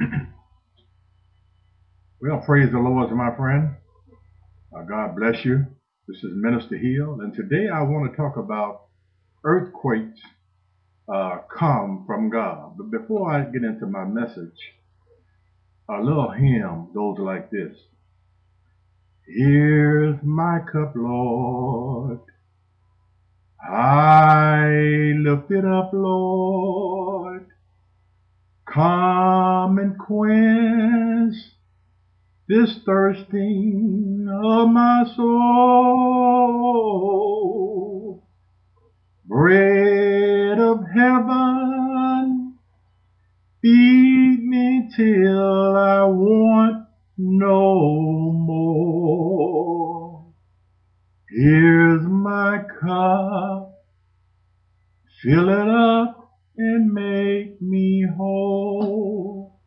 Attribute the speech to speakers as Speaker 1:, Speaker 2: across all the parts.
Speaker 1: well, praise the Lord, my friend. Uh, God bless you. This is Minister Hill, and today I want to talk about earthquakes uh, come from God. But before I get into my message, a little hymn goes like this. Here's my cup, Lord. I lift it up, Lord. Come and quench this thirsting of my soul. Bread of heaven, feed me till I want no more. Here's my cup, fill it up and make me whole.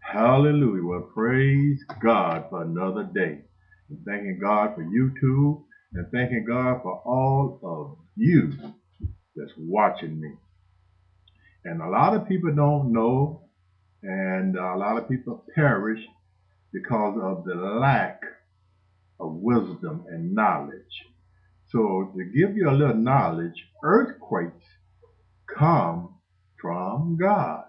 Speaker 1: Hallelujah. Well, praise God for another day. And thanking God for you too, and thanking God for all of you that's watching me. And a lot of people don't know, and a lot of people perish because of the lack of wisdom and knowledge. So to give you a little knowledge, earthquakes come from God.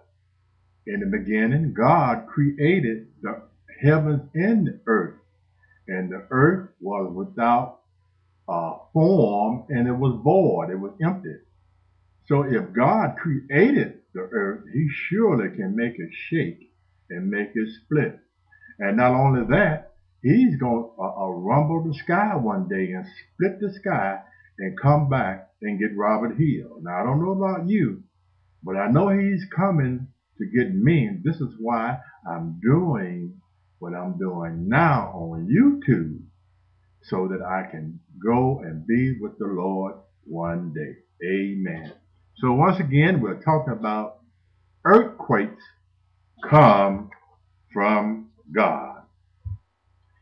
Speaker 1: In the beginning, God created the heavens and the earth. And the earth was without uh, form and it was void, it was empty. So if God created the earth, he surely can make it shake and make it split. And not only that, he's going to uh, uh, rumble the sky one day and split the sky and come back and get Robert Hill. Now, I don't know about you, but I know he's coming to get me. This is why I'm doing what I'm doing now on YouTube so that I can go and be with the Lord one day. Amen. So once again, we're talking about earthquakes come from God.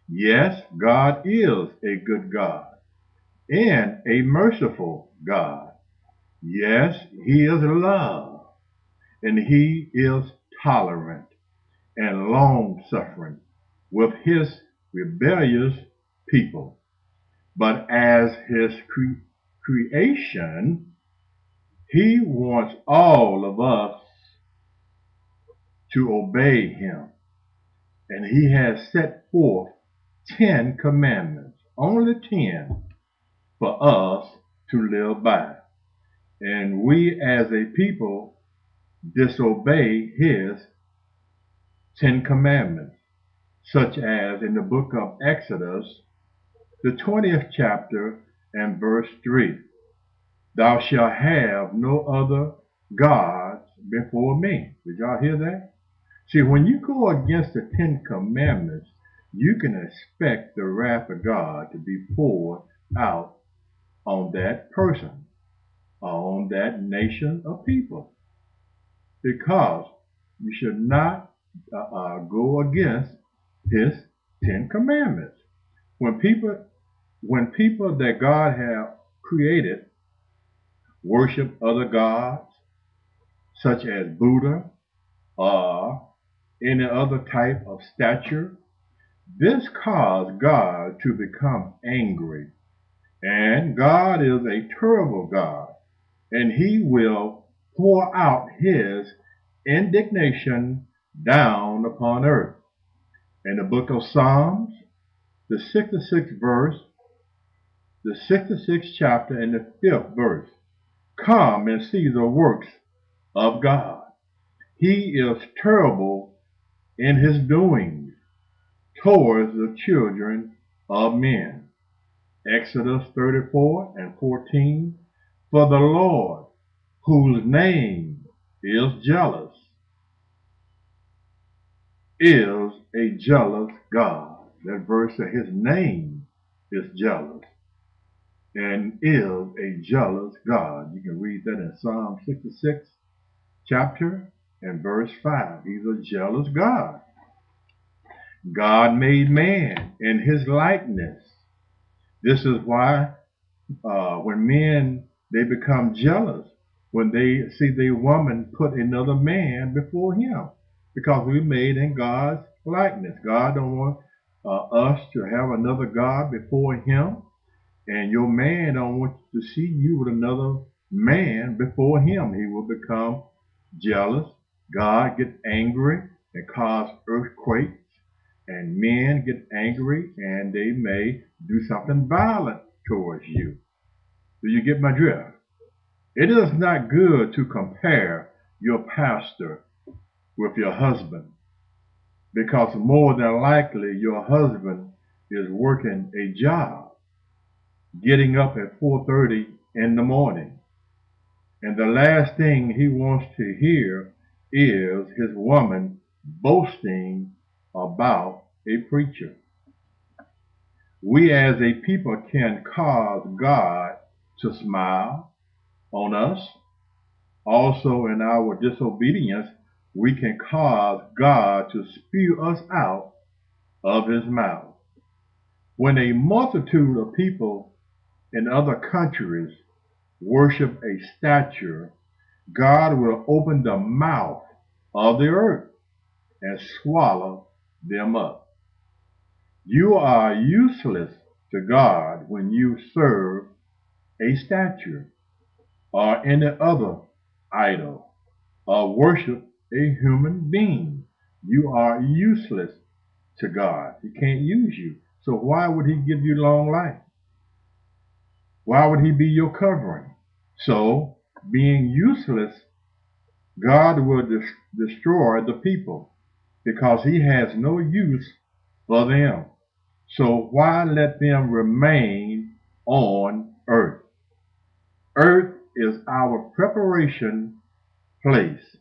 Speaker 1: Yes, God is a good God and a merciful God. Yes, He is love and He is tolerant and long suffering with His rebellious people. But as His cre creation, He wants all of us to obey Him. And He has set forth ten commandments, only ten, for us to live by. And we as a people disobey his ten commandments, such as in the book of Exodus, the 20th chapter and verse 3. Thou shalt have no other gods before me. Did y'all hear that? See, when you go against the Ten Commandments, you can expect the wrath of God to be poured out on that person, on that nation of people. Because you should not uh, uh, go against his Ten Commandments. When people, when people that God have created worship other gods, such as Buddha or any other type of statue this caused God to become angry. And God is a terrible God, and he will pour out his indignation down upon earth. In the book of Psalms, the 66th verse, the 66th chapter, and the 5th verse, come and see the works of God. He is terrible in his doings towards the children of men. Exodus 34 and 14. For the Lord, whose name is jealous, is a jealous God. That verse of his name is jealous and is a jealous God. You can read that in Psalm 66 chapter and verse 5. He's a jealous God. God made man in his likeness. This is why uh, when men, they become jealous when they see the woman put another man before him. because we made in God's likeness. God don't want uh, us to have another God before him. And your man don't want to see you with another man before him. He will become jealous. God gets angry and cause earthquakes. And men get angry and they may do something violent towards you. Do you get my drift? It is not good to compare your pastor with your husband because more than likely your husband is working a job, getting up at 4.30 in the morning. And the last thing he wants to hear is his woman boasting about a preacher. We as a people can cause God to smile on us. Also in our disobedience, we can cause God to spew us out of his mouth. When a multitude of people in other countries worship a statue, God will open the mouth of the earth and swallow them up. You are useless to God when you serve a statue or any other idol or worship a human being. You are useless to God. He can't use you. So why would he give you long life? Why would he be your covering? So, being useless, God will des- destroy the people because he has no use for them. So why let them remain on earth? Is our preparation place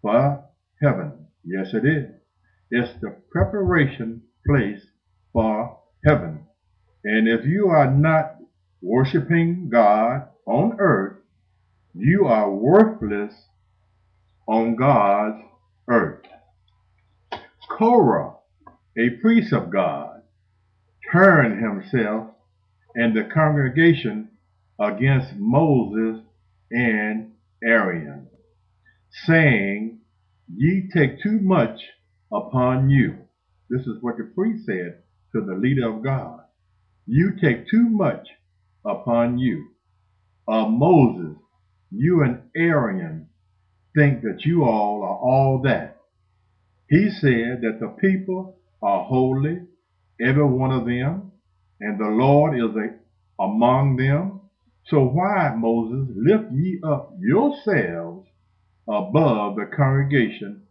Speaker 1: for heaven. Yes, it is. It's the preparation place for heaven. And if you are not worshiping God on earth, you are worthless on God's earth. Korah, a priest of God, turned himself and the congregation against Moses and Aaron, saying, Ye take too much upon you. This is what the priest said to the leader of God. You take too much upon you. Uh, Moses, you and Aaron think that you all are all that. He said that the people are holy, every one of them, and the Lord is a, among them. So why, Moses, lift ye up yourselves above the congregation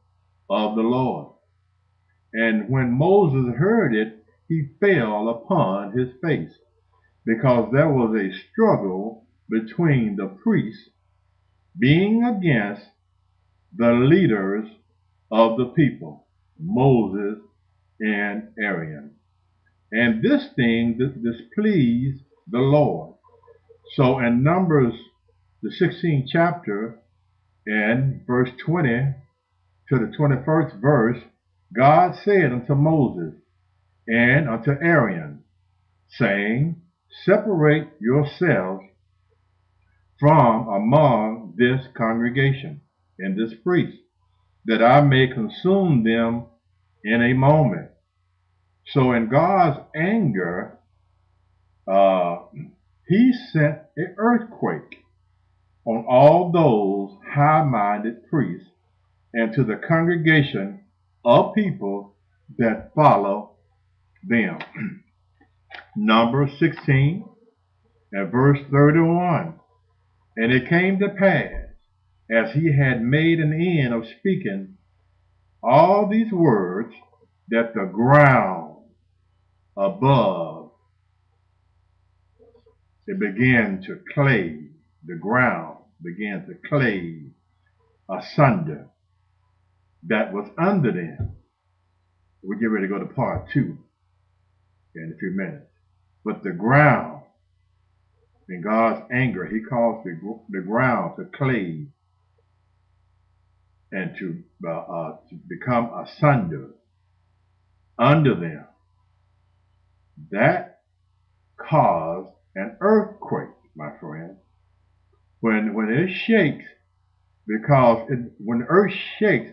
Speaker 1: of the Lord? And when Moses heard it, he fell upon his face, because there was a struggle between the priests being against the leaders of the people, Moses and Aaron. And this thing displeased the Lord. So in Numbers, the 16th chapter, and verse 20 to the 21st verse, God said unto Moses and unto Aaron, saying, Separate yourselves from among this congregation and this priest, that I may consume them in a moment. So in God's anger, uh, he sent an earthquake on all those high-minded priests and to the congregation of people that follow them. Number 16 and verse 31. And it came to pass, as he had made an end of speaking all these words, that the ground above it began to clay, the ground began to clay asunder that was under them. We get ready to go to part two in a few minutes. But the ground, in God's anger, he caused the, the ground to clay and to, uh, uh, to become asunder under them. That caused an earthquake, my friend. When when it shakes, because it, when the earth shakes,